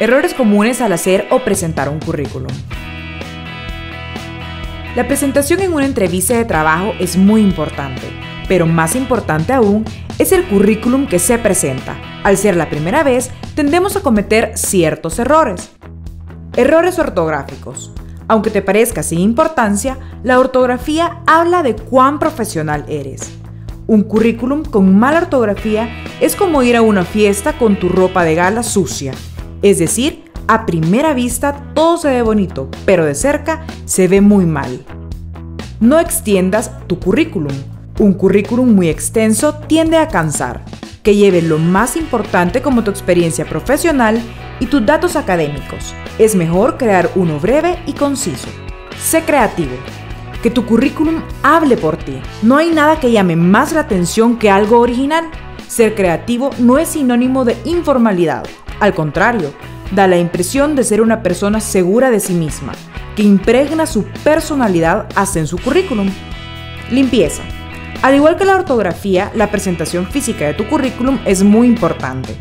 Errores comunes al hacer o presentar un currículum. La presentación en una entrevista de trabajo es muy importante, pero más importante aún es el currículum que se presenta. Al ser la primera vez, tendemos a cometer ciertos errores. Errores ortográficos. Aunque te parezca sin importancia, la ortografía habla de cuán profesional eres. Un currículum con mala ortografía es como ir a una fiesta con tu ropa de gala sucia. Es decir, a primera vista todo se ve bonito, pero de cerca se ve muy mal. No extiendas tu currículum. Un currículum muy extenso tiende a cansar. Que lleve lo más importante como tu experiencia profesional y tus datos académicos. Es mejor crear uno breve y conciso. Sé creativo que tu currículum hable por ti. No hay nada que llame más la atención que algo original. Ser creativo no es sinónimo de informalidad. Al contrario, da la impresión de ser una persona segura de sí misma, que impregna su personalidad hasta en su currículum. Limpieza. Al igual que la ortografía, la presentación física de tu currículum es muy importante.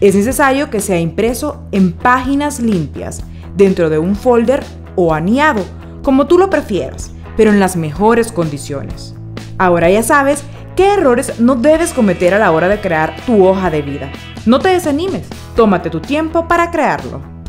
Es necesario que sea impreso en páginas limpias, dentro de un folder o aniado, como tú lo prefieras pero en las mejores condiciones. Ahora ya sabes qué errores no debes cometer a la hora de crear tu hoja de vida. No te desanimes, tómate tu tiempo para crearlo.